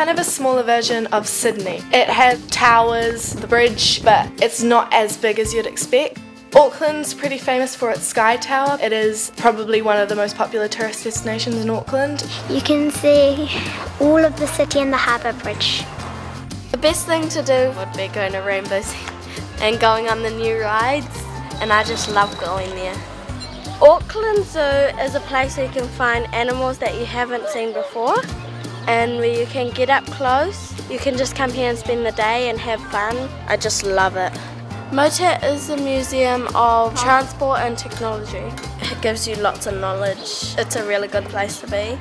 kind of a smaller version of Sydney. It has towers, the bridge, but it's not as big as you'd expect. Auckland's pretty famous for its Sky Tower. It is probably one of the most popular tourist destinations in Auckland. You can see all of the city and the harbour bridge. The best thing to do would be going to Rainbow and going on the new rides and I just love going there. Auckland Zoo is a place where you can find animals that you haven't seen before and where you can get up close. You can just come here and spend the day and have fun. I just love it. MOTAT is a museum of transport and technology. It gives you lots of knowledge. It's a really good place to be.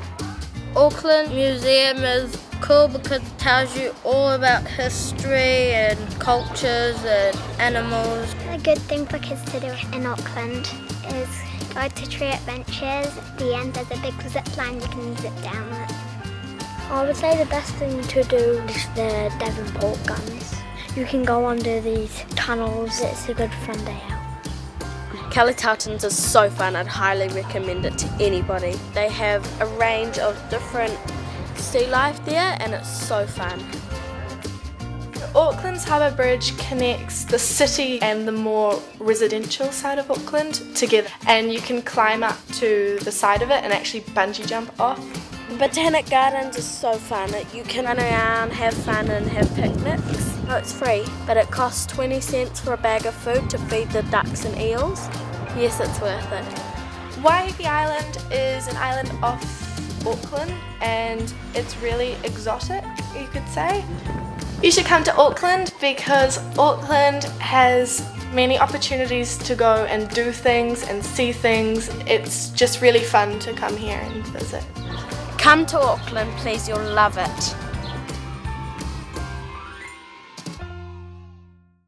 Auckland Museum is cool because it tells you all about history and cultures and animals. A good thing for kids to do in Auckland is go to Tree Adventures. At the end there's a big zip line you can zip down it. I would say the best thing to do is the Devonport guns. You can go under these tunnels. It's a good fun day out. Kelly Tarlton's is so fun. I'd highly recommend it to anybody. They have a range of different sea life there and it's so fun. Auckland's Harbour Bridge connects the city and the more residential side of Auckland together and you can climb up to the side of it and actually bungee jump off. Botanic Gardens is so fun. You can run around, have fun and have picnics. It's free, but it costs 20 cents for a bag of food to feed the ducks and eels. Yes, it's worth it. Waiheke Island is an island off Auckland and it's really exotic, you could say. You should come to Auckland because Auckland has many opportunities to go and do things and see things. It's just really fun to come here and visit. Come to Auckland, please, you'll love it.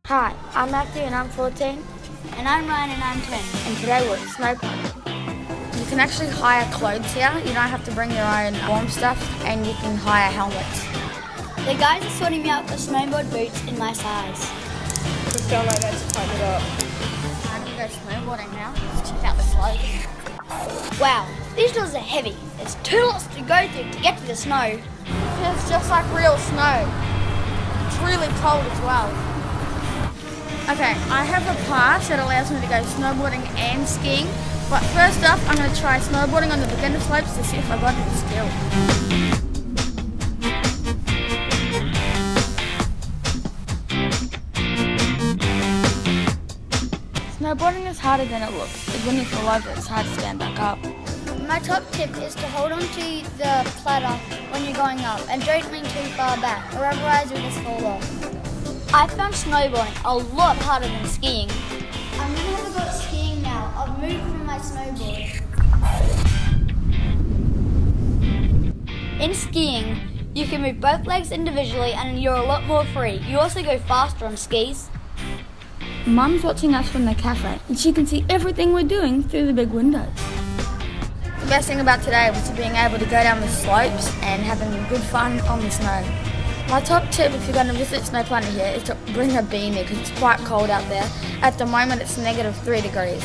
Hi, I'm Matthew and I'm 14. And I'm Ryan and I'm 10. And today we're at Snowpark. You can actually hire clothes here. You don't have to bring your own warm stuff and you can hire helmets. The guys are sorting me out for snowboard boots in my size. Just tell my dad to tighten it up. Time to go snowboarding now. Let's check out the slopes. Wow, these doors are heavy. There's two lots to go through to get to the snow. It's just like real snow. It's really cold as well. Okay, I have a pass that allows me to go snowboarding and skiing. But first up, I'm going to try snowboarding on the beginner slopes to see if I got any skill. Snowboarding is harder than it looks. Because when you fall over, it's hard to stand back up. My top tip is to hold on to the platter when you're going up and don't lean too far back or otherwise you'll just fall off. I found snowboarding a lot harder than skiing. I'm going to have a go at skiing now. I've moved from my snowboard. In skiing, you can move both legs individually and you're a lot more free. You also go faster on skis. Mum's watching us from the cafe and she can see everything we're doing through the big windows. Best thing about today was being able to go down the slopes and having good fun on the snow. My top tip if you're going to visit Snow Planet here is to bring a beanie because it's quite cold out there. At the moment it's negative 3 degrees.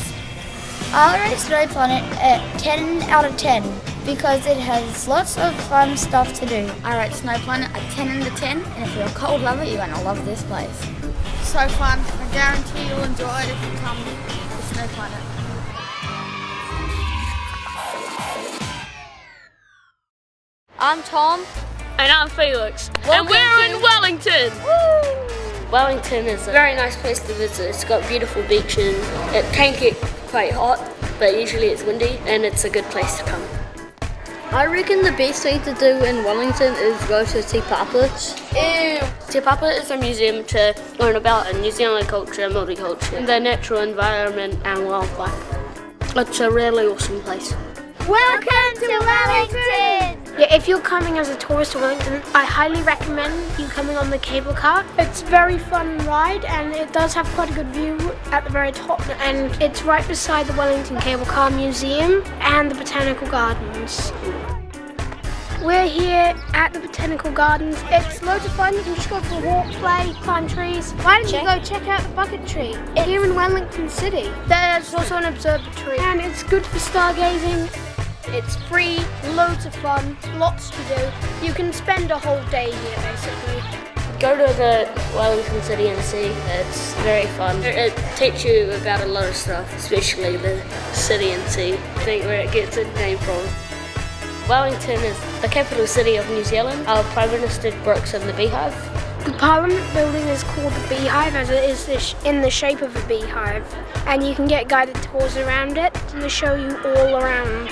I'll rate Snow Planet at 10 out of 10 because it has lots of fun stuff to do. I rate Snow Planet a 10 out of 10 and if you're a cold lover you're going to love this place. So fun. I guarantee you'll enjoy it if you come to Snow Planet. I'm Tom. And I'm Felix. Welcome and we're in Wellington. Wellington is a very nice place to visit. It's got beautiful beaches. It can get quite hot, but usually it's windy and it's a good place to come. I reckon the best thing to do in Wellington is go to Te Papa. Ew. Te Papa is a museum to learn about New Zealand culture, multiculture, the natural environment and wildlife. It's a really awesome place. Welcome to Wellington! Yeah, if you're coming as a tourist to Wellington, I highly recommend you coming on the cable car. It's a very fun ride and it does have quite a good view at the very top and it's right beside the Wellington Cable Car Museum and the Botanical Gardens. We're here at the Botanical Gardens. It's loads of fun. You can just go for a walk, play, climb trees. Why don't you go check out the bucket tree here in Wellington City? There's also an observatory and it's good for stargazing It's free, loads of fun, lots to do. You can spend a whole day here basically. Go to the Wellington City and see. It's very fun. It, it teaches you about a lot of stuff, especially the City NC. I think where it gets its name from. Wellington is the capital city of New Zealand. Our Prime Minister works in the Beehive. The Parliament building is called the Beehive as it is in the shape of a beehive, and you can get guided tours around it to show you all around.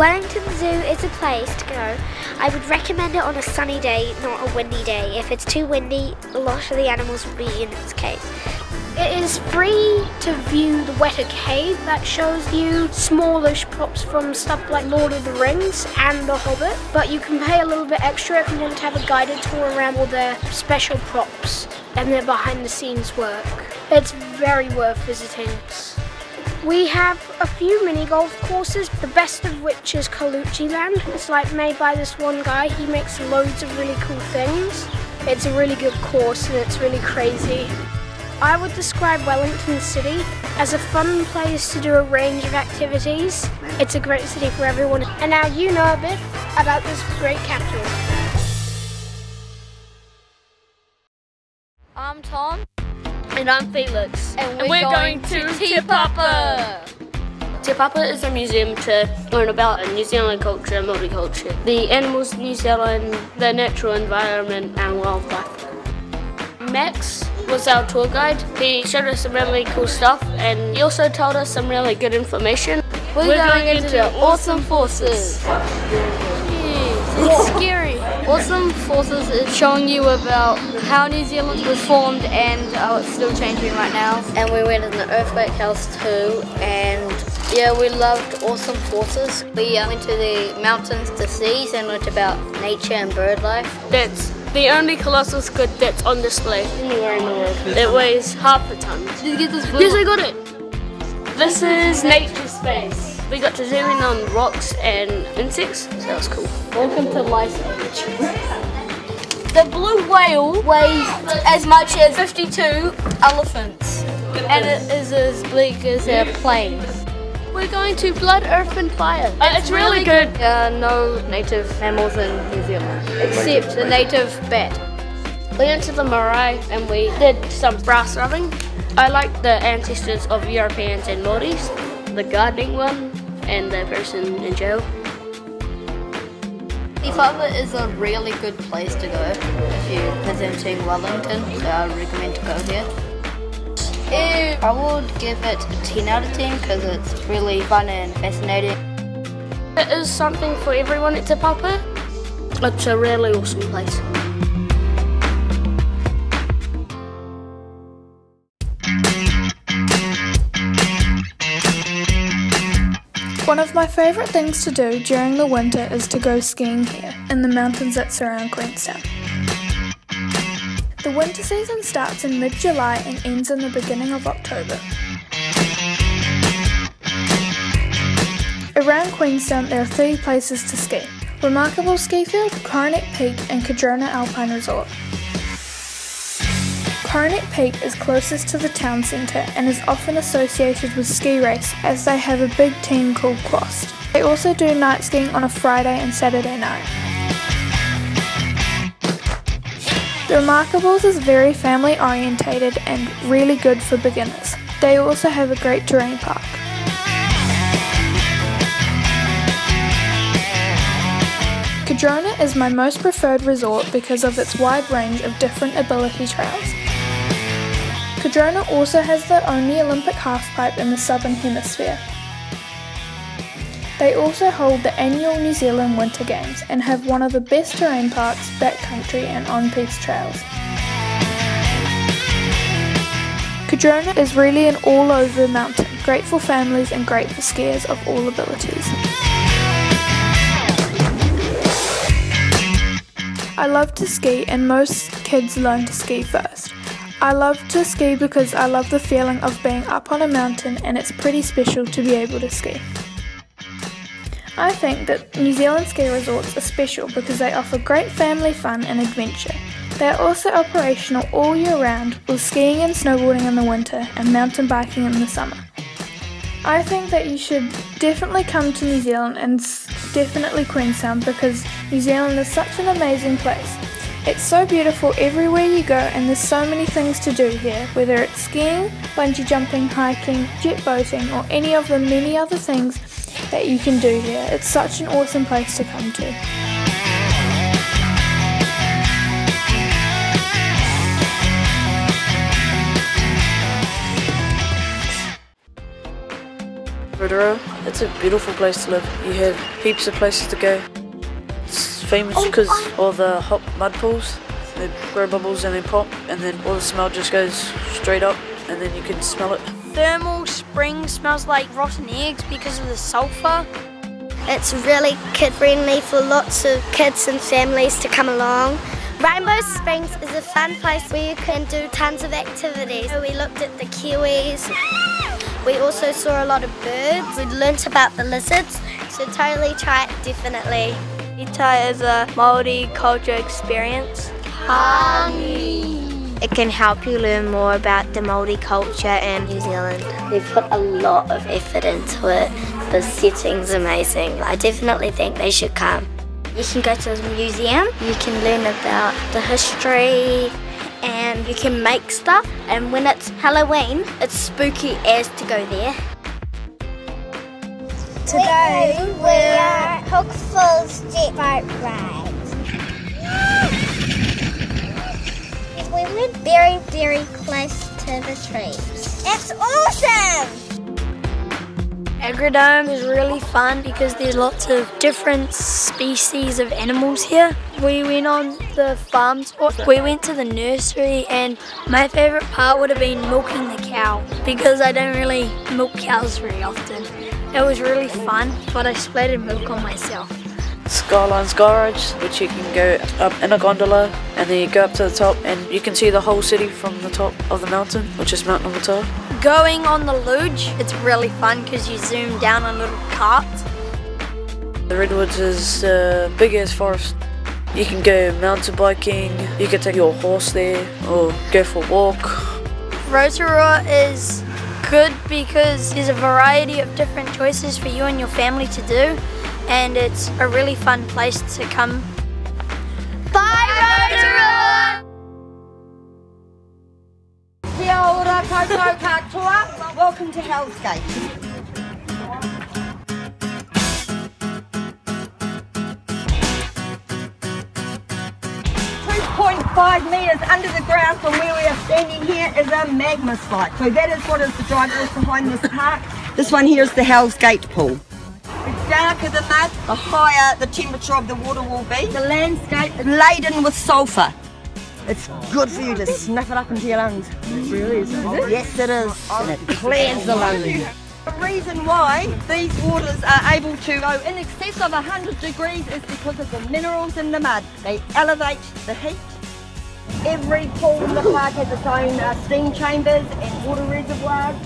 Wellington Zoo is a place to go. I would recommend it on a sunny day, not a windy day. If it's too windy, a lot of the animals will be in its cage. It is free to view the Weta Cave that shows you smallish props from stuff like Lord of the Rings and The Hobbit, but you can pay a little bit extra if you want to have a guided tour around all their special props and their behind the scenes work. It's very worth visiting. We have a few mini golf courses, the best of which is Carlucci Land. It's like made by this one guy. He makes loads of really cool things. It's a really good course and it's really crazy. I would describe Wellington City as a fun place to do a range of activities. It's a great city for everyone. And now you know a bit about this great capital. I'm Tom. And I'm Felix. And we're, and we're going, going, to Te Papa. Te Papa is a museum to learn about New Zealand culture and multicultural, the animals in New Zealand, the natural environment and wildlife. Max was our tour guide. He showed us some really cool stuff and he also told us some really good information. We're, We're going, going into into the Awesome Forces. It's scary. Awesome Forces is showing you about how New Zealand was formed and how it's still changing right now. And we went in the Earthquake House too and yeah, we loved Awesome Forces. We uh, went to the mountains, the seas and learned about nature and bird life. That's the only colossal squid that's on display anywhere in the world. It weighs half a ton. Did you get this book? Yes, I got it. This is nature space. We got to zoom in on rocks and insects, so that was cool. Welcome to Lice Age. The blue whale weighs as much as 52 elephants, and it is as big as a plane. We're going to Blood, Earth and Fire. Uh, it's, really, good. There are no native mammals in New Zealand, except the native bat. We went to the marae and we did some brass rubbing. I like the ancestors of Europeans and Maoris, the gardening one, and the person in jail. Papa is a really good place to go if you're visiting Wellington, so I recommend to go here. I would give it a 10 out of 10 because it's really fun and fascinating. It is something for everyone at Te Papa. It's a really awesome place. One of my favourite things to do during the winter is to go skiing here, in the mountains that surround Queenstown. The winter season starts in mid July and ends in the beginning of October. Around Queenstown, there are three places to ski Remarkable Ski Field, Coronet Peak, and Cardrona Alpine Resort. Coronet Peak is closest to the town centre and is often associated with ski race as they have a big team called Quast. They also do night skiing on a Friday and Saturday night. The Remarkables is very family orientated and really good for beginners. They also have a great terrain park. Cardrona is my most preferred resort because of its wide range of different ability trails. Cardrona also has the only Olympic halfpipe in the Southern Hemisphere. They also hold the annual New Zealand Winter Games and have one of the best terrain parks, backcountry and on-piste trails. Cardrona is really an all-over mountain, great for families and great for skiers of all abilities. I love to ski and most kids learn to ski first. I love to ski because I love the feeling of being up on a mountain and it's pretty special to be able to ski. I think that New Zealand ski resorts are special because they offer great family fun and adventure. They are also operational all year round with skiing and snowboarding in the winter and mountain biking in the summer. I think that you should definitely come to New Zealand and definitely Queenstown because New Zealand is such an amazing place. It's so beautiful everywhere you go, and there's so many things to do here, whether it's skiing, bungee jumping, hiking, jet boating, or any of the many other things that you can do here. It's such an awesome place to come to. It's a beautiful place to live. You have heaps of places to go. Famous oh, because oh, uh, all the hot mud pools, they grow bubbles and they pop, and then all the smell just goes straight up, and then you can smell it. Thermal spring smells like rotten eggs because of the sulphur. It's really kid friendly for lots of kids and families to come along. Rainbow Springs is a fun place where you can do tons of activities. We looked at the kiwis. We also saw a lot of birds. We learnt about the lizards. So totally try it, definitely. Itai is a multicultural experience. It can help you learn more about the Māori culture in New Zealand. We've put a lot of effort into it. The setting's amazing. I definitely think they should come. You can go to the museum, you can learn about the history, and you can make stuff. And when it's Halloween, it's spooky as to go there. Today we're at Huka Falls Jet Boat Ride. we live very, very close to the trees. It's awesome! Agrodome is really fun because there's lots of different species of animals here. We went on the farm tour, we went to the nursery and my favourite part would have been milking the cow because I don't really milk cows very often. It was really fun but I splattered milk on myself. Skylines Garage, which you can go up in a gondola and then you go up to the top and you can see the whole city from the top of the mountain, which is Mount Ngongotaha. Going on the luge, it's really fun because you zoom down on a little cart. The Redwoods is the biggest forest. You can go mountain biking, you can take your horse there or go for a walk. Rotorua is good because there's a variety of different choices for you and your family to do and it's a really fun place to come. Bye Rotorua! Kia ora koutou katoa. Welcome to Hell's Five metres under the ground from where we are standing here is a magma spike. So that is what is the drivers behind this park. This one here is the Hell's Gate pool The darker the mud, the higher the temperature of the water will be. The landscape is laden with sulphur. It's good for you to snuff it up into your lungs. It really is, is it? Yes, it is. Oh, and it clears the lungs. The reason why these waters are able to go in excess of 100 degrees is because of the minerals in the mud. They elevate the heat. Every pool in the park has its own uh, steam chambers and water reservoirs.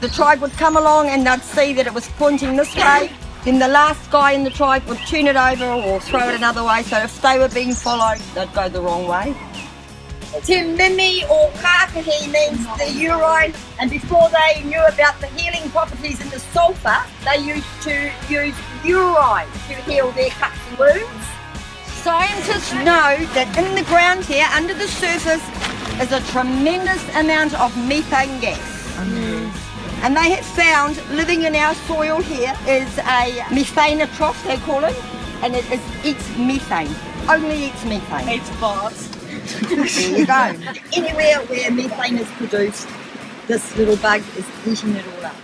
The tribe would come along and they'd see that it was pointing this way then the last guy in the tribe would turn it over or throw it another way. So if they were being followed, they'd go the wrong way. Te Mimi o Kakahi means the urine, and before they knew about the healing properties in the sulphur, they used to use urine to heal their cuts and wounds. Scientists know that in the ground here, under the surface, is a tremendous amount of methane gas. Mm. And they have found living in our soil here is a methane methanotroph, they call it, and it is, eats methane. Only eats methane. Eats farts. there you go. Anywhere where methane is produced, this little bug is eating it all up.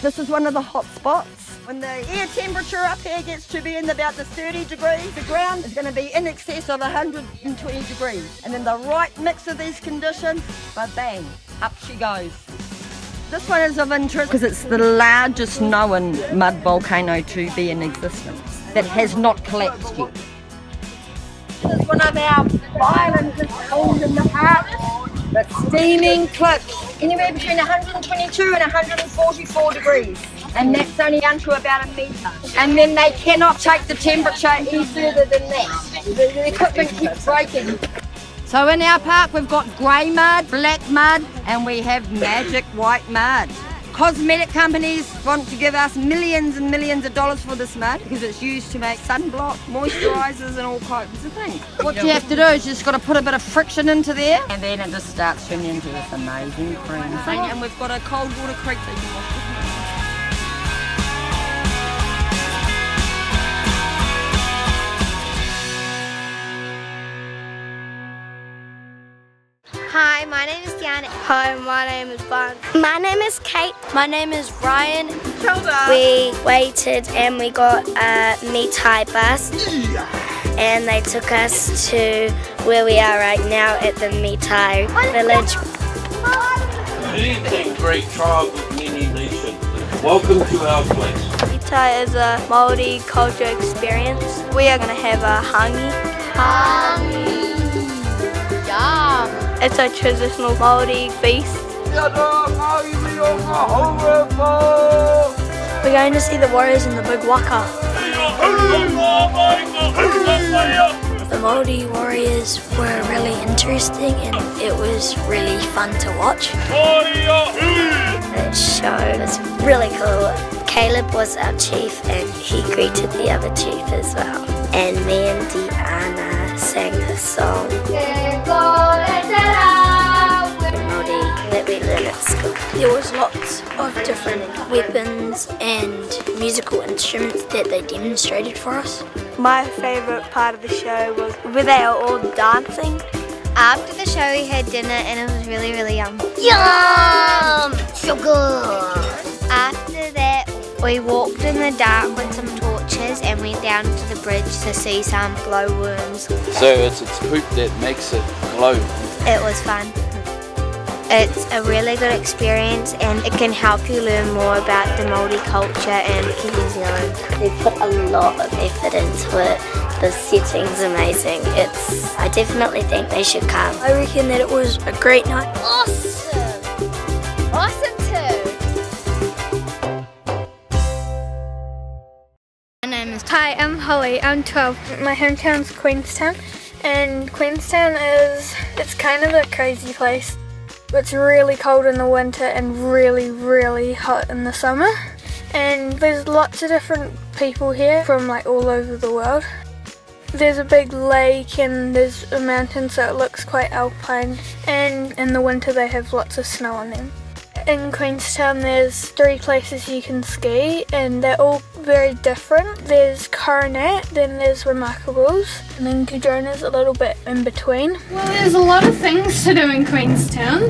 This is one of the hot spots. When the air temperature up here gets to be in about the 30 degrees, the ground is going to be in excess of 120 degrees. And in the right mix of these conditions, but bang, up she goes. This one is of interest because it's the largest known mud volcano to be in existence that has not collapsed yet. This is one of our islands that's held in the heart. The steaming cliffs, anywhere between 122 and 144 degrees. And that's only unto about a metre. And then they cannot take the temperature any further than that. The, the equipment keeps breaking. So in our park we've got grey mud, black mud and we have magic white mud. cosmetic companies want to give us millions and millions of dollars for this mud because it's used to make sunblock, moisturisers and all kinds of things. What you have to do is you just got to put a bit of friction into there and then it just starts turning into this amazing cream thing. And we've got a cold water creek that you can wash Hi, my name is Diana. Hi, my name is Barn. My name is Kate. My name is Ryan. We waited and we got a Mitai bus. And they took us to where we are right now at the Mitai village. Good great tribe of many nations. Welcome to our place. Mitai is a Māori multicultural experience. We are going to have a hangi. Hangi. It's a traditional Maori feast. We're going to see the warriors in the big waka. The Maori warriors were really interesting and it was really fun to watch. The show was really cool. Caleb was our chief and he greeted the other chief as well. And me and Deanna sang a song. That we learned at school. There was lots of different weapons and musical instruments that they demonstrated for us. My favourite part of the show was where they are all dancing. After the show, we had dinner and it was really, really yum. Yum! So good. After that, we walked in the dark with some torches down to the bridge to see some glowworms. So it's its poop that makes it glow. It was fun. It's a really good experience and it can help you learn more about the Māori culture and New Zealand. They put a lot of effort into it. The setting's amazing. It's I definitely think they should come. I reckon that it was a great night. Awesome. Awesome Hi, I'm Holly. I'm 12. My hometown's Queenstown, and Queenstown is it's kind of a crazy place. It's really cold in the winter and really, really hot in the summer. And there's lots of different people here from like all over the world. There's a big lake and there's a mountain so it looks quite alpine and in the winter they have lots of snow on them. In Queenstown there's three places you can ski and they're all very different. There's Coronet, then there's Remarkables, and then Cardrona's a little bit in between. Well, there's a lot of things to do in Queenstown.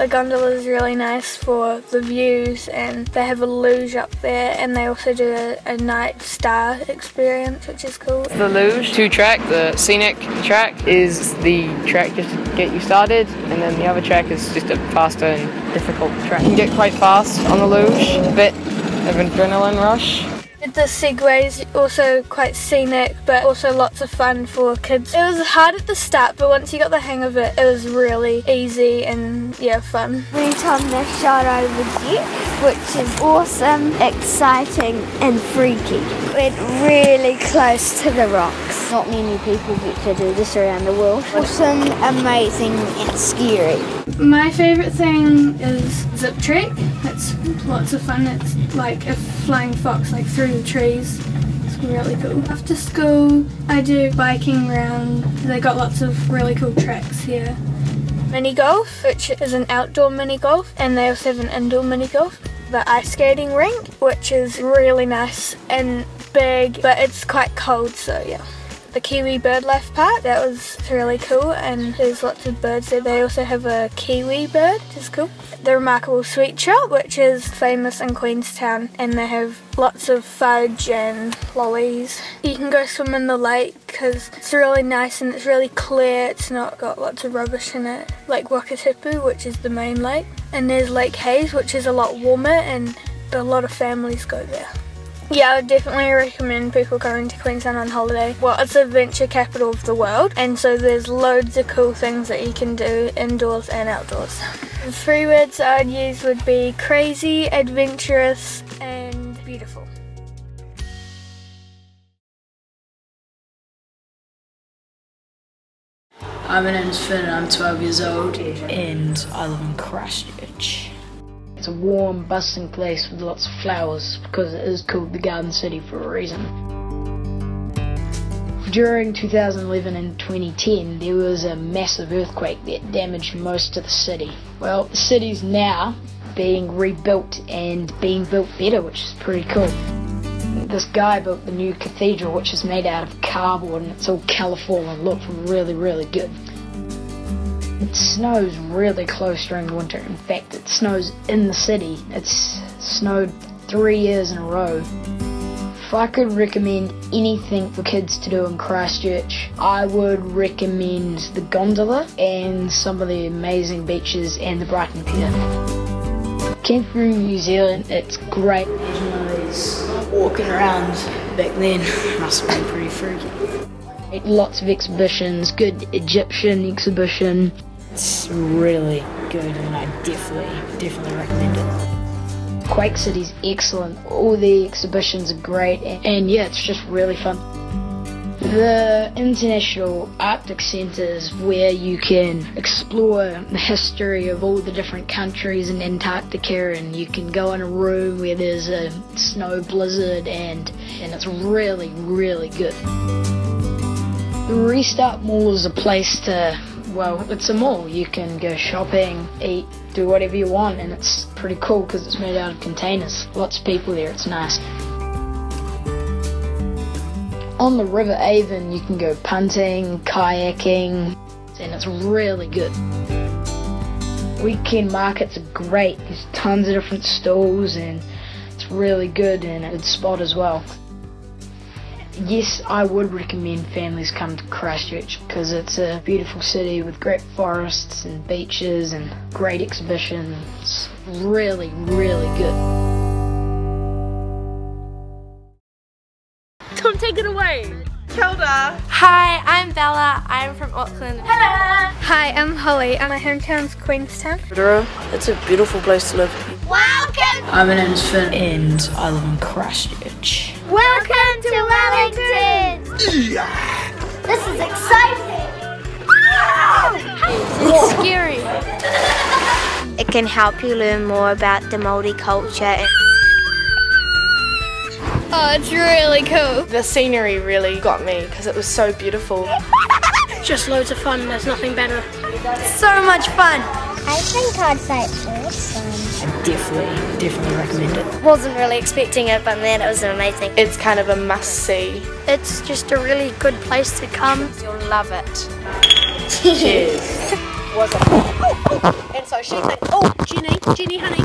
The gondola is really nice for the views and they have a luge up there and they also do a, a night star experience which is cool. The luge, two track, the scenic track is the track just to get you started and then the other track is just a faster and difficult track. You can get quite fast on the luge, bit of adrenaline rush. The Segway is also quite scenic but also lots of fun for kids. It was hard at the start but once you got the hang of it it was really easy and yeah fun. Went on the Shotover Jet, which is awesome, exciting and freaky. We're really close to the rocks. Not many people get to do this around the world. Awesome, amazing and scary. My favourite thing is Zip Trek. It's lots of fun. It's like a flying fox like through the trees. It's really cool. After school I do biking around. They got lots of really cool tracks here. Mini golf, which is an outdoor mini golf, and they also have an indoor mini golf. The ice skating rink, which is really nice and big, but it's quite cold, so yeah. The Kiwi Birdlife Park, that was really cool, and there's lots of birds there. They also have a kiwi bird, which is cool. The Remarkable Sweet Shop, which is famous in Queenstown, and they have lots of fudge and lollies. You can go swim in the lake because it's really nice and it's really clear. It's not got lots of rubbish in it. Like Wakatipu, which is the main lake. And there's Lake Hayes, which is a lot warmer and a lot of families go there. Yeah, I would definitely recommend people going to Queensland on holiday. Well, it's the adventure capital of the world, and so there's loads of cool things that you can do indoors and outdoors. The three words I'd use would be crazy, adventurous, and beautiful. Hi, my name is Finn and I'm 12 years old and I live in Christchurch. It's a warm, bustling place with lots of flowers because it is called the Garden City for a reason. During 2011 and 2010, there was a massive earthquake that damaged most of the city. Well, the city's now being rebuilt and being built better, which is pretty cool. This guy built the new cathedral, which is made out of cardboard and it's all colourful and looks really, really good. It snows really close during winter. In fact, it snows in the city. It's snowed three years in a row. If I could recommend anything for kids to do in Christchurch, I would recommend the gondola and some of the amazing beaches and the Brighton Pier. Came through New Zealand, it's great. Walking around back then must have been pretty freaky. Lots of exhibitions, good Egyptian exhibition. It's really good and I definitely, definitely recommend it. Quake City's excellent. All the exhibitions are great, and, and yeah, it's just really fun. The International Arctic Centre is where you can explore the history of all the different countries in Antarctica, and you can go in a room where there's a snow blizzard, and and it's really, really good. The Restart Mall is a place to well, it's a mall. You can go shopping, eat, do whatever you want, and it's pretty cool because it's made out of containers. Lots of people there, it's nice. On the River Avon, you can go punting, kayaking, and it's really good. Weekend markets are great. There's tons of different stalls, and it's really good and a good spot as well yes, I would recommend families come to Christchurch because it's a beautiful city with great forests and beaches and great exhibitions. Really, really good. Tom, take it away. Kilda. Hi, I'm Bella. I'm from Auckland. Hello. Hi, I'm Holly and my hometown's Queenstown. It's a beautiful place to live. Welcome. I'm my name's Finn and I live in Christchurch. Welcome to Wellington. Yeah. This is exciting. Ah! It's scary. It can help you learn more about the Māori culture. Oh, it's really cool. The scenery really got me because it was so beautiful. Just loads of fun, there's nothing better. So much fun. I think I'd say it's awesome. I definitely, definitely recommend it. Wasn't really expecting it, but man, it was amazing. It's kind of a must see. It's just a really good place to come. You'll love it. Cheers. Was it? Oh, oh, oh. And so she thinks, oh, Jenny, Jenny, honey.